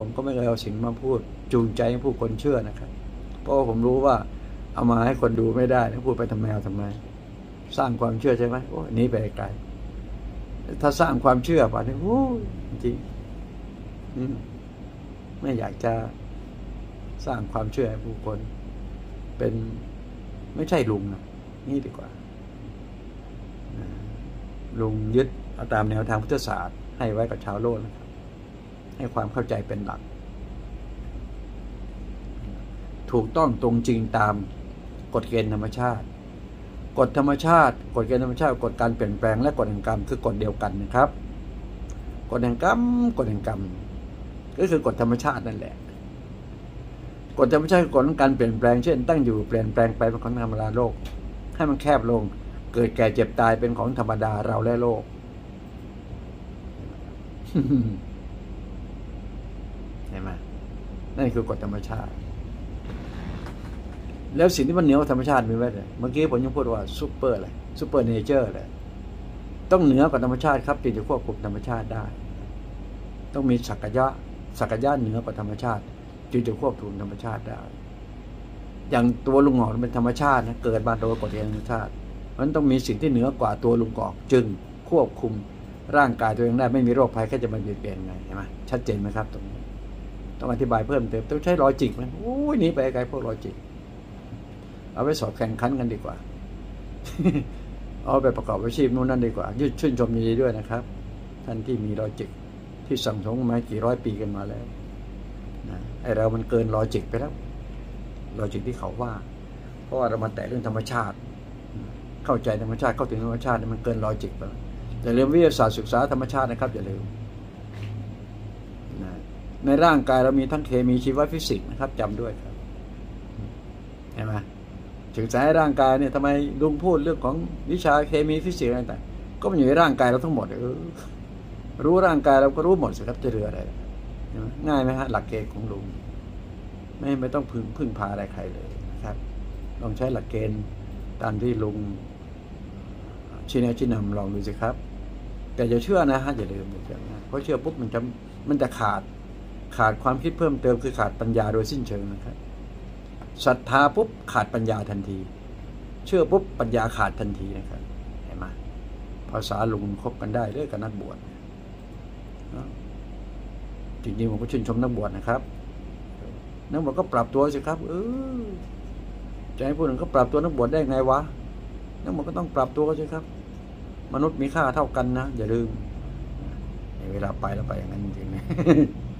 ผมก็ไม่เคยเอาสิ่งมาพูดจูงใจให้ผู้คนเชื่อนะครับ เพราะว่าผมรู้ว่าเอามาให้คนดูไม่ได้แล้วพูดไปทำไมเอาทำไม สร้างความเชื่อใช่ไหมโอ้ยหนี้ไปไกลถ้าสร้างความเชื่อป่ะนี่โอ้จริงมไม่อยากจะสร้างความเชื่อให้ผู้คน เป็นไม่ใช่ลุงนะนี่ดีกว่าลุงยึดเอาตามแนวทางพุทธศาสตร์ให้ไว้กับชาวโลกนะครับ ให้ความเข้าใจเป็นหลัก ถูกต้องตรงจริงตามกฎเกณฑ์ธรรมชาติ กฎธรรมชาติ กฎเกณฑ์ธรรมชาติ กฎการเปลี่ยนแปลงและกฎแห่งกรรมคือกฎเดียวกันนะครับ กฎแห่งกรรม กฎแห่งกรรม ก็คือกฎธรรมชาตินั่นแหละ กฎธรรมชาติกฎของการเปลี่ยนแปลง เช่น ตั้งอยู่เปลี่ยนแปลงไปเป็นของธรรมดาโลก ให้มันแคบลง เกิดแก่เจ็บตายเป็นของธรรมดาเราและโลก เห็นไหม นั่นคือกฎธรรมชาติ แล้วสิ่งที่มันเหนือกว่าธรรมชาติมีไว้เลยเมื่อกี้ผมยังพูดว่าซูเปอร์อะไร super nature เลยต้องเหนือกว่าธรรมชาติครับจึงจะควบคุมธรรมชาติได้ ต้องมีศักยะศักยะเหนือกว่าธรรมชาติจึงจะควบคุมธรรมชาติได้ อย่างตัวลุงหอกเป็นธรรมชาตินะเกิดมาโดยกฎธรรมชาติมันต้องมีสิ่งที่เหนือกว่าตัวลุงกอกจึงควบคุมร่างกายตัวเองได้ไม่มีโรคภัยแค่จะมาเบียดเบียนไงเห็นไหมชัดเจนไหมครับตรงนี้ ต้องอธิบายเพิ่มเติมต้องใช้ logic ไหมโอ้ยนี่ไปไกลพวก logic เอาไปสอบแข่งขันกันดีกว่า เอาไปประกอบอาชีพนู้นนั่นดีกว่ายืดชื่นชมยินดีด้วยนะครับ ท่านที่มี logic ที่สั่งสมมากี่ร้อยปีกันมาแล้วนะไอเรามันเกิน logic ไปแล้ว logic ที่เขาว่า เพราะว่าเรามาแตะเรื่องธรรมชาติ เข้าใจธรรมชาติเข้าถึงธรรมชาติมันเกิน logic ไปแล้วอย่าลืมวิทยาศาสตร์ศึกษาธรรมชาตินะครับอย่าลืม ในร่างกายเรามีทั้งเคมีชีวฟิสิกส์นะครับจำด้วยครับเห็นไหมศึกษาร่างกายเนี่ยทำไมลุงพูดเรื่องของวิชาเคมีฟิสิกส์อะไรต่างก็มันอยู่ในร่างกายเราทั้งหมดเออรู้ร่างกายเราก็รู้หมดสิครับจะเรืออะไรง่ายไหมฮะหลักเกณฑ์ของลุง ไม่ไม่ต้องพึ่งพึ่งพาอะไรใครเลยนะครับลองใช้หลักเกณฑ์ตามที่ลุงชี้แนะชี้นำลองดูสิครับ แต่อย่าเชื่อนะฮะอย่าลืมอย่าเชื่อนะเพราะเชื่อปุ๊บมันจะมันจะขาด ขาดความคิดเพิ่มเติมคือขาดปัญญาโดยสิ้นเชิงนะครับศรัทธาปุ๊บขาดปัญญาทันที เชื่อปุ๊บปัญญาขาดทันทีนะครับเห็นไหมภาษาลุงคบกันได้ด้วยกับนักบวชจริงๆผมก็ชื่นชมนักบวชนะครับนักบวชก็ปรับตัวสิครับ เออจะให้ผู้หนึ่งก็ปรับตัวนักบวชได้ไงวะนักบวชก็ต้องปรับตัวสิครับ มนุษย์มีค่าเท่ากันนะอย่าลืมเวลาไปแล้วไปอย่างนั้นจริงๆ